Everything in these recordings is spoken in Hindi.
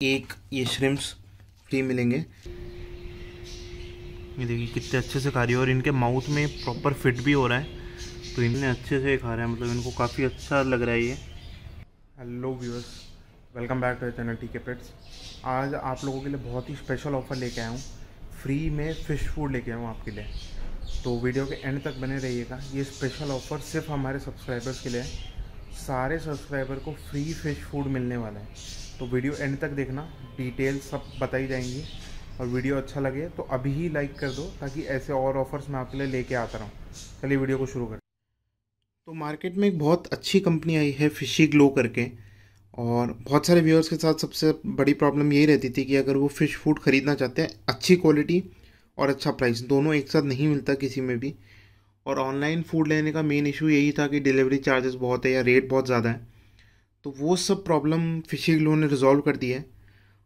एक ये श्रिम्स फ्री मिलेंगे। ये देखिए कितने अच्छे से खा रही है और इनके माउथ में प्रॉपर फिट भी हो रहा है। तो इन्हें अच्छे से खा रहे हैं मतलब इनको काफ़ी अच्छा लग रहा है ये। Hello viewers welcome back to channel T K pets आज आप लोगों के लिए बहुत ही स्पेशल ऑफ़र लेके आया हूँ। फ्री में फ़िश फ़ूड लेके आया हूँ आपके लिए। तो वीडियो के एंड तक बने रहिएगा। ये स्पेशल ऑफ़र सिर्फ़ हमारे सब्सक्राइबर्स के लिए है। सारे सब्सक्राइबर को फ्री फ़िश फ़ूड मिलने वाला है। तो वीडियो एंड तक देखना डिटेल सब बताई जाएँगी और वीडियो अच्छा लगे तो अभी ही लाइक कर दो ताकि ऐसे और ऑफर्स मैं आपके लिए लेके आता रहूँ। चलिए वीडियो को शुरू करें तो मार्केट में एक बहुत अच्छी कंपनी आई है फिशी ग्लो करके और बहुत सारे व्यूअर्स के साथ सबसे बड़ी प्रॉब्लम यही रहती थी कि अगर वो फ़िश फ़ूड ख़रीदना चाहते हैं, अच्छी क्वालिटी और अच्छा प्राइस दोनों एक साथ नहीं मिलता किसी में भी। और ऑनलाइन फ़ूड लेने का मेन इशू यही था कि डिलीवरी चार्जेस बहुत है या रेट बहुत ज़्यादा है। तो वो सब प्रॉब्लम फिशिंग ग्लो ने रिजॉल्व कर दी है।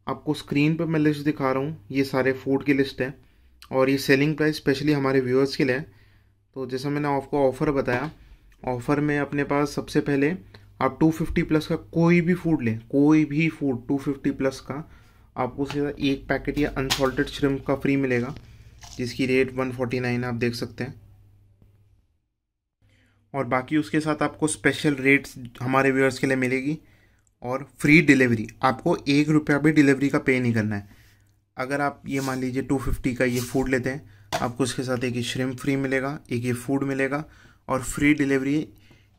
आपको स्क्रीन पर मैं लिस्ट दिखा रहा हूँ, ये सारे फ़ूड की लिस्ट है और ये सेलिंग प्राइस स्पेशली हमारे व्यूअर्स के लिए है। तो जैसा मैंने आपको ऑफ़र बताया ऑफ़र में अपने पास सबसे पहले आप 250 प्लस का कोई भी फ़ूड लें, कोई भी फ़ूड 250 प्लस का, आपको सीधा एक पैकेट या अनसॉल्टेड श्रिम्प का फ्री मिलेगा, जिसकी रेट 149 आप देख सकते हैं। और बाकी उसके साथ आपको स्पेशल रेट्स हमारे व्यूअर्स के लिए मिलेगी। और फ्री डिलीवरी आपको एक रुपया भी डिलीवरी का पे नहीं करना है। अगर आप ये मान लीजिए टू फिफ्टी का ये फ़ूड लेते हैं, आपको उसके साथ एक ये श्रिम फ्री मिलेगा, एक ये फ़ूड मिलेगा। और फ्री डिलीवरी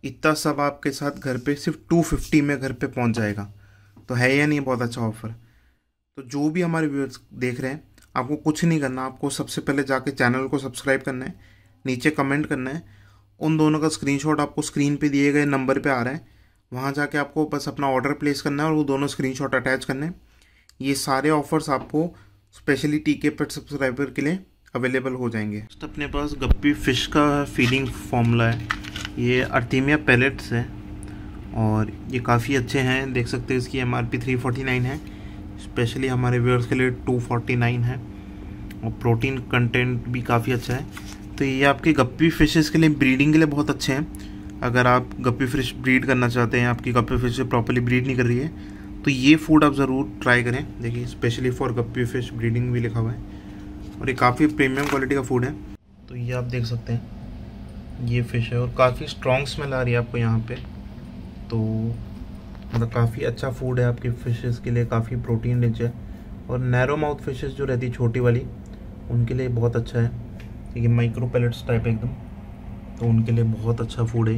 इतना सब आपके साथ घर पे सिर्फ़ टू फिफ्टी में घर पे पहुँच जाएगा। तो है या नहीं बहुत अच्छा ऑफ़र तो जो भी हमारे व्यूअर्स देख रहे हैं, आपको कुछ नहीं करना। आपको सबसे पहले जाके चैनल को सब्सक्राइब करना है, नीचे कमेंट करना है। उन दोनों का स्क्रीनशॉट आपको स्क्रीन पे दिए गए नंबर पे आ रहा है। वहाँ जाके आपको बस अपना ऑर्डर प्लेस करना है और वो दोनों स्क्रीनशॉट अटैच करने हैं। ये सारे ऑफर्स आपको स्पेशली टी के पेट सब्सक्राइबर के लिए अवेलेबल हो जाएँगे। तो अपने पास गप्पी फ़िश का फीडिंग फॉर्मूला है। ये अर्टीमिया पैलेट्स है और ये काफ़ी अच्छे हैं। देख सकते हैं इसकी M R P three forty nine है। स्पेशली हमारे व्यूअर्स के लिए टू फोर्टी नाइन है। और प्रोटीन कंटेंट भी काफ़ी अच्छा है। तो ये आपके गप्पी फिशेस के लिए ब्रीडिंग के लिए बहुत अच्छे हैं। अगर आप गप्पी फ़िश ब्रीड करना चाहते हैं, आपकी गप्पी फ़िश प्रॉपरली ब्रीड नहीं कर रही है तो ये फ़ूड आप ज़रूर ट्राई करें। देखिए specially for guppy fish breeding भी लिखा हुआ है और ये काफ़ी प्रीमियम क्वालिटी का फ़ूड है। तो ये आप देख सकते हैं, ये फ़िश है और काफ़ी स्ट्रॉन्ग स्मेल आ रही है आपको यहाँ पर तो मतलब काफ़ी अच्छा फ़ूड है आपकी फ़िशेस के लिए, काफ़ी प्रोटीन रिच है। और नैरो माउथ फिशेस जो रहती छोटी वाली, उनके लिए बहुत अच्छा है। ठीक है माइक्रो पैलेट्स टाइप एकदम। तो उनके लिए बहुत अच्छा फ़ूड है।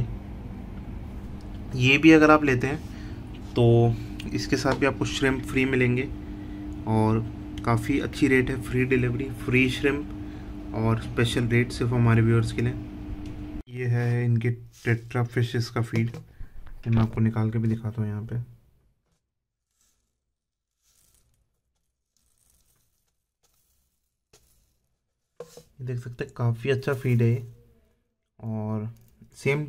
ये भी अगर आप लेते हैं तो इसके साथ भी आपको श्रिम्प फ्री मिलेंगे और काफ़ी अच्छी रेट है फ्री डिलीवरी फ्री श्रिम्प और स्पेशल रेट सिर्फ़ हमारे व्यूअर्स के लिए। ये है इनके टेट्रा फिशेस का फ़ीड मैं आपको निकाल के भी दिखाता हूँ यहाँ पे। देख सकते हैं, काफ़ी अच्छा फ़ीड है और सेम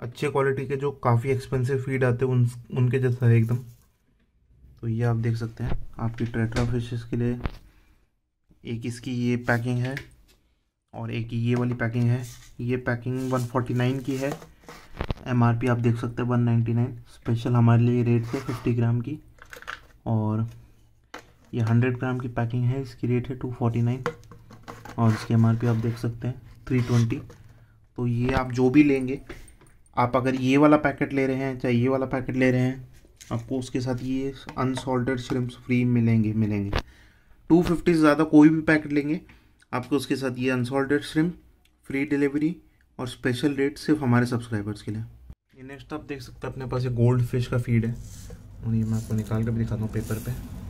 अच्छे क्वालिटी के जो काफ़ी एक्सपेंसिव फ़ीड आते हैं, उन, उनके जैसा है एकदम। तो ये आप देख सकते हैं, आपकी ट्रेट्रा फिशेस के लिए एक इसकी ये पैकिंग है और एक ये वाली पैकिंग है। ये पैकिंग 149 की है। एमआरपी आप देख सकते हैं 199 स्पेशल हमारे लिए रेट है 50 ग्राम की। और ये 100 ग्राम की पैकिंग है, इसकी रेट है 249 और इसकी एम आप देख सकते हैं थ्री ट्वेंटी तो ये आप जो भी लेंगे, आप अगर ये वाला पैकेट ले रहे हैं, चाहे ये वाला पैकेट ले रहे हैं, आपको उसके साथ ये अनसॉल्टेड श्रिम्स फ्री मिलेंगे मिलेंगे। टू फिफ्टी से ज़्यादा कोई भी पैकेट लेंगे, आपको उसके साथ ये अनसॉल्टेड श्रिम्प फ्री डिलीवरी और स्पेशल रेट सिर्फ़ हमारे सब्सक्राइबर्स के लिए। ये नेक्स्ट आप देख सकते हैं, अपने पास ये गोल्ड फ़िश का फ़ीड है। और ये मैं आपको निकाल कर भी दिखाता हूँ पेपर पे।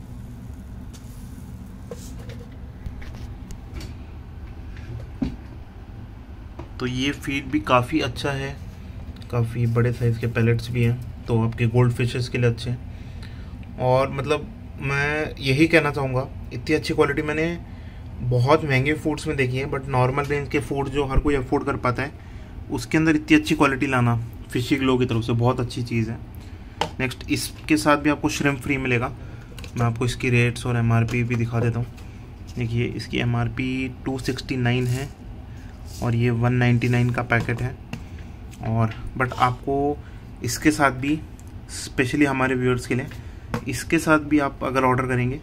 तो ये फ़ीड भी काफ़ी अच्छा है। काफ़ी बड़े साइज़ के पैलेट्स भी हैं तो आपके गोल्ड फिशेस के लिए अच्छे हैं। और मतलब मैं यही कहना चाहूँगा, इतनी अच्छी क्वालिटी मैंने बहुत महँगे फूड्स में देखी है बट नॉर्मल रेंज के फ़ूड जो हर कोई अफोर्ड कर पाता है, उसके अंदर इतनी अच्छी क्वालिटी लाना फिशिंग ग्लो की तरफ़ से बहुत अच्छी चीज़ है। नेक्स्ट इसके साथ भी आपको श्रिम फ्री मिलेगा। मैं आपको इसकी रेट्स और एमआरपी भी दिखा देता हूँ। देखिए, इसकी M R P two sixty nine है। और ये 199 का पैकेट है। और बट आपको इसके साथ भी स्पेशली हमारे व्यूअर्स के लिए, इसके साथ भी आप अगर ऑर्डर करेंगे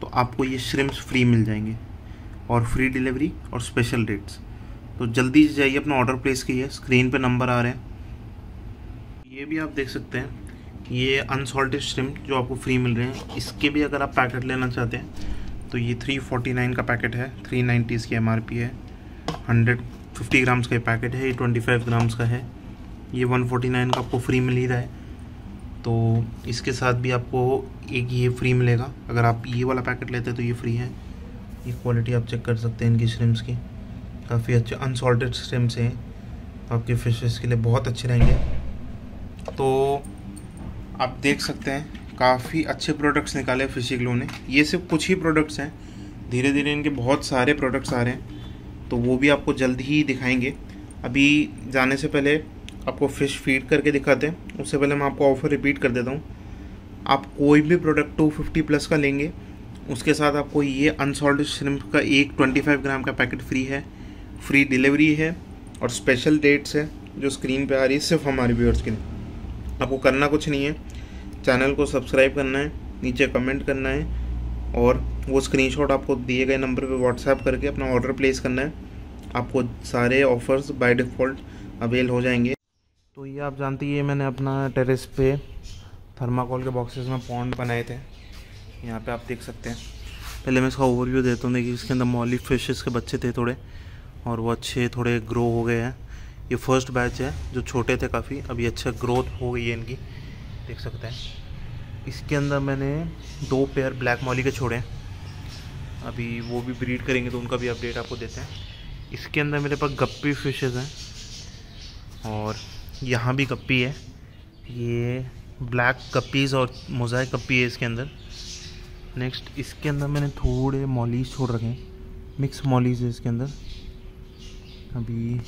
तो आपको ये श्रिम्स फ्री मिल जाएँगे। और फ्री डिलीवरी और स्पेशल रेट्स तो जल्दी जाइए, अपना ऑर्डर प्लेस कीजिए। स्क्रीन पे नंबर आ रहे हैं। ये भी आप देख सकते हैं, ये अनसॉल्टेड श्रिम्प जो आपको फ्री मिल रहे हैं। इसके भी अगर आप पैकेट लेना चाहते हैं तो ये थ्री फोर्टी नाइन का पैकेट है। थ्री नाइन्टी इसकी एम है। हंड्रेड फिफ्टी ग्राम्स का पैकेट है, ये ट्वेंटी फाइव ग्राम्स का है। ये वन फोर्टी नाइन का आपको फ्री मिल ही रहा है। तो इसके साथ भी आपको एक ये फ्री मिलेगा। अगर आप ये वाला पैकेट लेते हैं तो ये फ्री है। ये क्वालिटी आप चेक कर सकते हैं इनकी श्रिम्स की। काफ़ी अच्छे अनसॉल्टेड श्रिम्स हैं। आपके फिशेस के लिए बहुत अच्छे रहेंगे। तो आप देख सकते हैं, काफ़ी अच्छे प्रोडक्ट्स निकाले फिशी ग्लो ने। ये सिर्फ़ कुछ ही प्रोडक्ट्स हैं। धीरे धीरे इनके बहुत सारे प्रोडक्ट्स आ रहे हैं। तो वो भी आपको जल्द ही दिखाएँगे। अभी जाने से पहले आपको फ़िश फ़ीड करके दिखाते हैं। उससे पहले मैं आपको ऑफ़र रिपीट कर देता हूँ। आप कोई भी प्रोडक्ट टू फिफ्टी प्लस का लेंगे, उसके साथ आपको ये अनसॉल्टेड श्रिम्प का एक ट्वेंटी फाइव ग्राम का पैकेट फ्री है। फ्री डिलीवरी है और स्पेशल डेट्स है जो स्क्रीन पे आ रही है सिर्फ़ हमारे व्यूअर्स के लिए। आपको करना कुछ नहीं है। चैनल को सब्सक्राइब करना है, नीचे कमेंट करना है। और वो स्क्रीनशॉट आपको दिए गए नंबर पे व्हाट्सएप करके अपना ऑर्डर प्लेस करना है। आपको सारे ऑफर्स बाय डिफ़ॉल्ट अवेल हो जाएँगे। तो ये आप जानती है मैंने अपना टेरेस पे थर्माकोल के बॉक्सेस में पॉन्ड बनाए थे। यहाँ पे आप देख सकते हैं। पहले मैं इसका ओवरव्यू देता हूँ। देखिए, इसके अंदर मॉली फिशेस के बच्चे थे थोड़े और वो अच्छे थोड़े ग्रो हो गए हैं। ये फ़र्स्ट बैच है, जो छोटे थे काफ़ी। अभी अच्छा ग्रोथ हो गई है इनकी। देख सकते हैं। इसके अंदर मैंने दो पेयर ब्लैक मॉली के छोड़े हैं। अभी वो भी ब्रीड करेंगे तो उनका भी अपडेट आपको देते हैं। इसके अंदर मेरे पास गप्पी फिशेज़ हैं और यहाँ भी गप्पी है। ये ब्लैक कपीज़ और मोज़ाइक कप्पी है इसके अंदर। नेक्स्ट इसके अंदर मैंने थोड़े मॉलीज छोड़ रखे हैं। मिक्स मॉलीज है इसके अंदर। अभी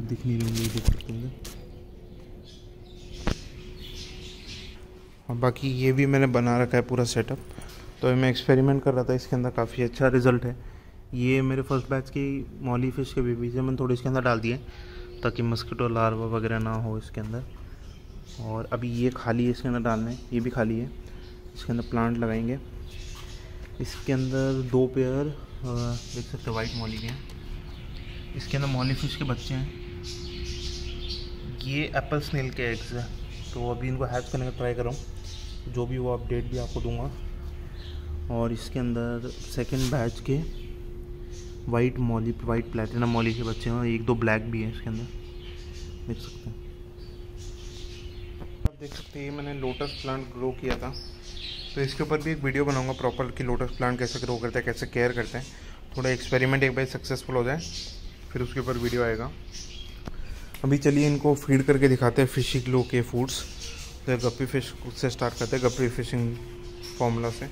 दिख नहीं रही हैं और बाकी ये भी मैंने बना रखा है पूरा सेटअप तो मैं एक्सपेरिमेंट कर रहा था, इसके अंदर काफ़ी अच्छा रिज़ल्ट है। ये मेरे फ़र्स्ट बैच की मॉली फ़िश के बेबीज है, मैंने थोड़े इसके अंदर डाल दिए ताकि मस्किटो लार्वा वगैरह ना हो इसके अंदर। और अभी ये खाली है, इसके अंदर डालना है, ये भी खाली है। इसके अंदर प्लांट लगाएँगे। इसके अंदर दो पेयर देख सकते हो वाइट मॉली के हैं। इसके अंदर मॉली फ़िश के बच्चे हैं। ये एप्पल स्नेल के एग्स हैं। तो अभी इनको हैच करने का ट्राई कर रहा हूँ। जो भी वो अपडेट भी आपको दूँगा। और इसके अंदर सेकंड बैच के white molly white platinum molly के बच्चे हैं। एक दो ब्लैक भी हैं इसके अंदर। देख सकते हैं। आप देख सकते हैं मैंने लोटस प्लांट ग्रो किया था। तो इसके ऊपर भी एक वीडियो बनाऊँगा प्रॉपर कि लोटस प्लांट कैसे ग्रो करते हैं, कैसे केयर करते हैं। थोड़ा एक्सपेरिमेंट एक बार सक्सेसफुल हो जाए, फिर उसके ऊपर वीडियो आएगा। अभी चलिए इनको फ़ीड करके दिखाते हैं फिशी ग्लो के फूड्स तो गप्पी फ़िश से स्टार्ट करते हैं, गप्पी फिशिंग फॉर्मूला से।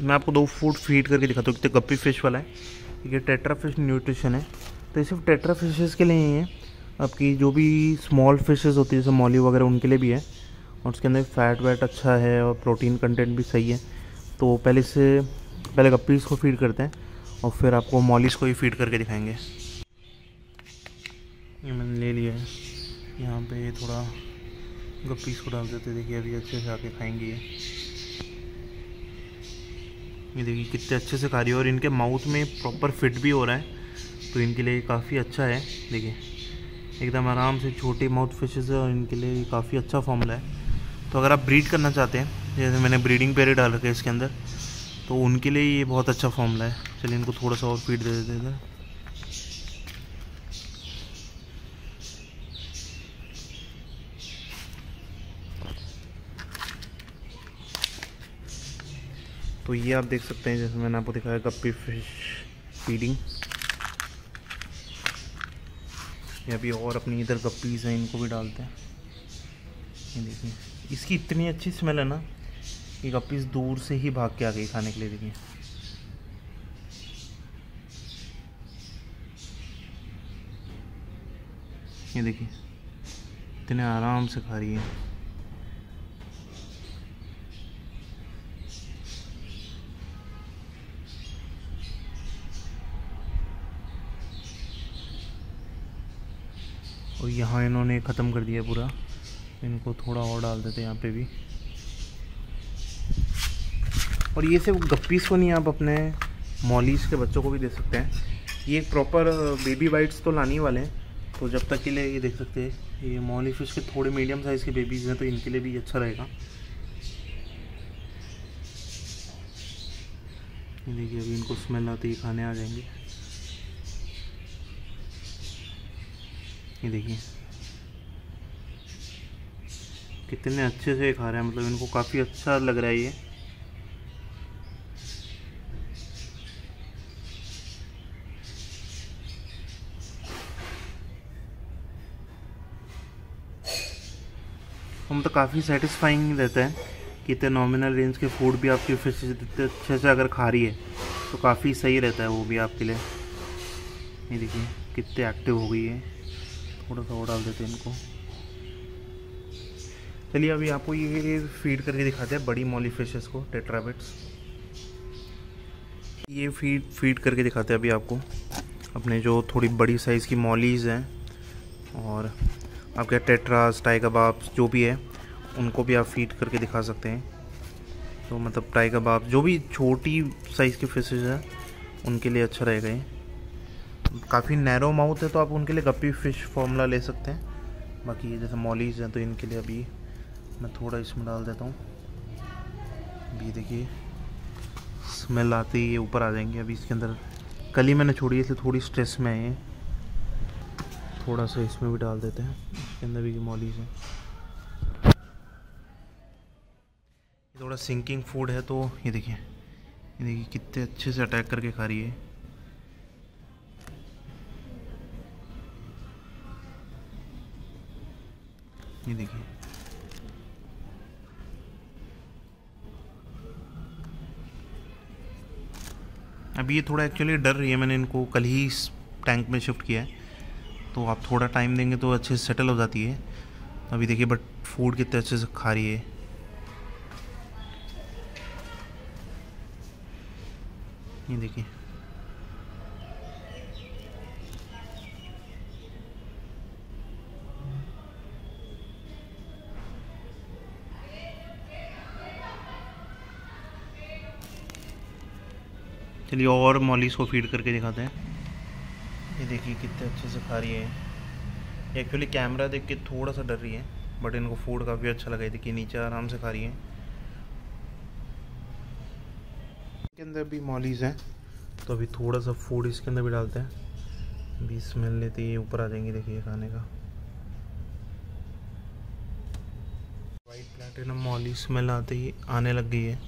मैं आपको दो फ़ूड फ़ीड करके दिखाता हूँ, कितने गप्पी फ़िश वाला है। ये टेट्रा फ़िश न्यूट्रिशन है। तो ये सिर्फ़ टेट्रा फिशेस के लिए ही है। आपकी जो भी स्मॉल फिशेस होती है, जैसे मॉली वगैरह, उनके लिए भी है। और उसके अंदर फैट वैट अच्छा है और प्रोटीन कंटेंट भी सही है। तो पहले से, पहले गप्पीज़ को फ़ीड करते हैं और फिर आपको मॉलिस को ही फ़ीड करके दिखाएँगे। ये मैंने ले लिया है। यहाँ पे थोड़ा गप्पीस को डाल देते, देखिए अभी अच्छे से आके खाएँगे ये। ये देखिए कितने अच्छे से खा रही है, और इनके माउथ में प्रॉपर फिट भी हो रहा है तो इनके लिए काफ़ी अच्छा है, देखिए। एकदम आराम से छोटे माउथ फिशेज है, और इनके लिए काफ़ी अच्छा फॉर्मूला है। तो अगर आप ब्रीड करना चाहते हैं, जैसे मैंने ब्रीडिंग पेरियड डाल रखे इसके अंदर तो उनके लिए ये बहुत अच्छा फॉर्मूला है। चलिए इनको थोड़ा सा और फ़ीड दे देते हैं तो ये आप देख सकते हैं, जैसे मैंने आपको दिखाया गप्पी फ़िश फीडिंग या भी और अपनी इधर गप्पीज़ हैं, इनको भी डालते हैं। ये देखिए, इसकी इतनी अच्छी स्मेल है ना कि गप्पीज़ दूर से ही भाग के आ गई खाने के लिए, देखिए। ये देखिए, इतने आराम से खा रही है। और यहाँ इन्होंने ख़त्म कर दिया पूरा। इनको थोड़ा और डाल देते यहाँ पे भी। और ये सिर्फ़ गप्पीस को नहीं, आप अपने मॉलीस के बच्चों को भी दे सकते हैं। ये प्रॉपर बेबी वाइट्स तो लाने वाले हैं। तो जब तक के लिए ये देख सकते हैं, ये मॉली फ़िश के थोड़े मीडियम साइज़ के बेबीज़ हैं तो इनके लिए भी अच्छा रहेगा। देखिए, अभी इनको स्मेल आती है, खाने आ जाएँगे। ये देखिए। कितने अच्छे से खा रहे हैं मतलब इनको काफ़ी अच्छा लग रहा है ये। हम तो काफ़ी सेटिस्फाइंग रहता है कि इतने नॉमिनल रेंज के फ़ूड भी आपकी फ़िश इतने अच्छे से अगर खा रही है तो काफ़ी सही रहता है वो भी आपके लिए। ये देखिए, कितने एक्टिव हो गई है थोड़ा सा और डाल देते हैं इनको। चलिए अभी आपको ये फ़ीड करके दिखाते हैं बड़ी मॉली फिशेस को टेट्राबिट्स ये फ़ीड फ़ीड करके दिखाते हैं अभी आपको। अपने जो थोड़ी बड़ी साइज़ की मॉलीज़ हैं और आपके टेट्रास टाइगर बाब्स जो भी है, उनको भी आप फ़ीड करके दिखा सकते हैं। तो मतलब टाइगर बाप जो भी छोटी साइज़ की फिशेज हैं, उनके लिए अच्छा रहेगा ये। काफ़ी नैरो माउथ है तो आप उनके लिए गप्पी फ़िश फॉर्मूला ले सकते हैं। बाकी ये जैसे मॉलीज हैं तो इनके लिए अभी मैं थोड़ा इसमें डाल देता हूँ। अभी देखिए स्मेल आते ही ये ऊपर आ जाएँगे। अभी इसके अंदर कल ही मैंने छोड़ी इसलिए थोड़ी स्ट्रेस में है थोड़ा सा इसमें भी डाल देते हैं। इसके अंदर भी मॉलीज हैं। थोड़ा सिंकिंग फ़ूड है तो ये देखिए ये देखिए कितने अच्छे से अटैक करके खा रही है। ये देखिए। अभी ये थोड़ा एक्चुअली डर रही है, मैंने इनको कल ही इस टैंक में शिफ्ट किया है। तो आप थोड़ा टाइम देंगे तो अच्छे से सेटल हो जाती है। अभी देखिए बट फ़ूड कितने अच्छे से खा रही है। ये देखिए। चलिए और मॉलिस को फ़ीड करके दिखाते हैं। ये देखिए कितने अच्छे से खा रही है। एक्चुअली कैमरा देख के थोड़ा सा डर रही है बट इनको फ़ूड काफ़ी अच्छा लगा। देखिए नीचे आराम से खा रही है। इसके अंदर भी मॉलीज हैं तो अभी थोड़ा सा फ़ूड इसके अंदर भी डालते हैं। अभी स्मेल लेते ही ऊपर आ जाएँगे, देखिए खाने का। वाइट प्लेटिनम मॉली स्मेल आते ही आने लग गई है।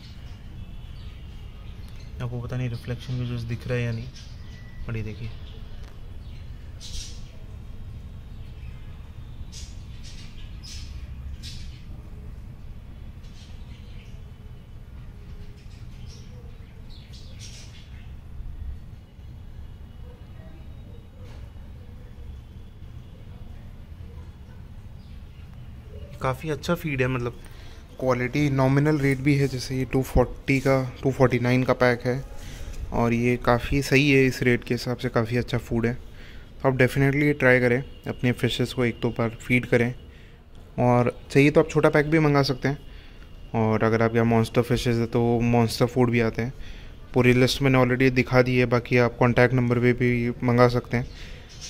आपको पता नहीं रिफ्लेक्शन भी जो दिख रहा है या नहीं। बड़ी देखिए। काफ़ी अच्छा फ़ीड है मतलब क्वालिटी नॉमिनल रेट भी है, जैसे ये 240 का 249 का पैक है और ये काफ़ी सही है इस रेट के हिसाब से, काफ़ी अच्छा फ़ूड है। तो आप डेफिनेटली ट्राई करें, अपने फिशेस को एक दो बार फ़ीड करें और चाहिए तो आप छोटा पैक भी मंगा सकते हैं और अगर आप यहाँ मॉन्स्टर फिशेज़ है तो मॉन्स्टर फ़ूड भी आते हैं। पूरी लिस्ट मैंने ऑलरेडी दिखा दी है, बाकी आप कॉन्टैक्ट नंबर पे भी मंगा सकते हैं।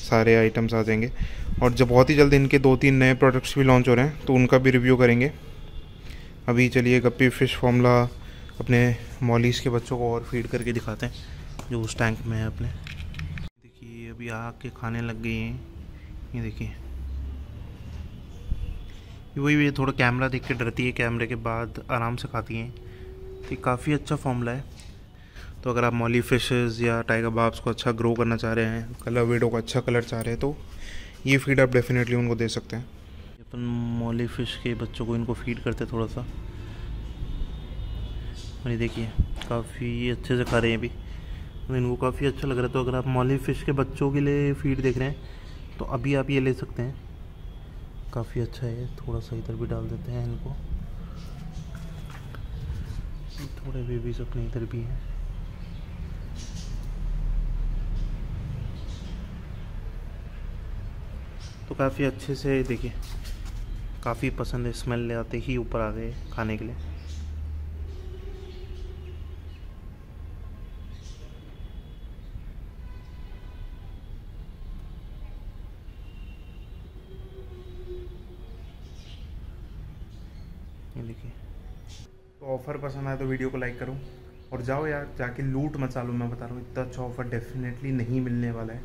सारे आइटम्स आ जाएँगे और जब बहुत ही जल्द इनके दो तीन नए प्रोडक्ट्स भी लॉन्च हो रहे हैं तो उनका भी रिव्यू करेंगे। अभी चलिए गप्पी फ़िश फॉर्मूला अपने मॉलीस के बच्चों को और फ़ीड करके दिखाते हैं, जो उस टैंक में है अपने। देखिए, अभी आग के खाने लग गई हैं। ये देखिए। वही, ये थोड़ा कैमरा देख के डरती है कैमरे के बाद आराम से खाती हैं। तो काफ़ी अच्छा फॉर्मूला है। तो अगर आप मॉली फिशेज़ या टाइगर बाब्स को अच्छा ग्रो करना चाह रहे हैं कलर वीडो को अच्छा कलर चाह रहे हैं तो ये फ़ीड आप डेफिनेटली उनको दे सकते हैं। अपन मॉली फ़िश के बच्चों को इनको फ़ीड करते हैं थोड़ा सा। और ये देखिए, काफ़ी अच्छे से खा रहे हैं अभी। इनको काफ़ी अच्छा लग रहा है। तो अगर आप मॉली फ़िश के बच्चों के लिए फ़ीड देख रहे हैं तो अभी आप ये ले सकते हैं। काफ़ी अच्छा है थोड़ा सा इधर भी डाल देते हैं इनको। थोड़े बेबीज अपने इधर भी हैं। तो काफ़ी अच्छे से देखिए। काफ़ी पसंद है स्मेल ले आते ही ऊपर आ गए खाने के लिए। देखिए। तो ऑफ़र पसंद आए तो वीडियो को लाइक करो। और जाओ यार, जाके लूट मचा लो मैं बता रहा हूँ, इतना अच्छा ऑफ़र डेफिनेटली नहीं मिलने वाला है।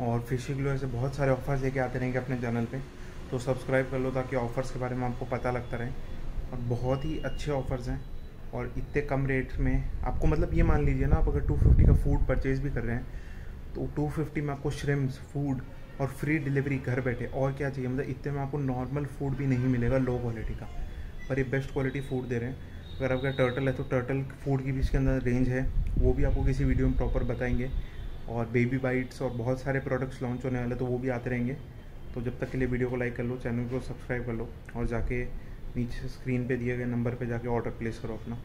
और फिशिंग लो ऐसे बहुत सारे ऑफ़र्स लेके आते रहेंगे अपने चैनल पे। तो सब्सक्राइब कर लो ताकि ऑफ़र्स के बारे में आपको पता लगता रहे। और बहुत ही अच्छे ऑफ़र्स हैं और इतने कम रेट में आपको मतलब ये मान लीजिए ना, आप अगर 250 का फ़ूड परचेज़ भी कर रहे हैं तो 250 में आपको श्रिम्स फ़ूड और फ्री डिलीवरी घर बैठे और क्या चाहिए? मतलब इतने में आपको नॉर्मल फ़ूड भी नहीं मिलेगा लो क्वालिटी का। पर ये बेस्ट क्वालिटी फ़ूड दे रहे हैं। अगर आपका टर्टल है तो टर्टल फ़ूड की भी इसके अंदर रेंज है। वो भी आपको किसी वीडियो में प्रॉपर बताएँगे। और बेबी बाइट्स और बहुत सारे प्रोडक्ट्स लॉन्च होने वाले तो वो भी आते रहेंगे। तो जब तक के लिए वीडियो को लाइक कर लो, चैनल को सब्सक्राइब कर लो और जाके नीचे स्क्रीन पे दिए गए नंबर पे जाके ऑर्डर प्लेस करो अपना।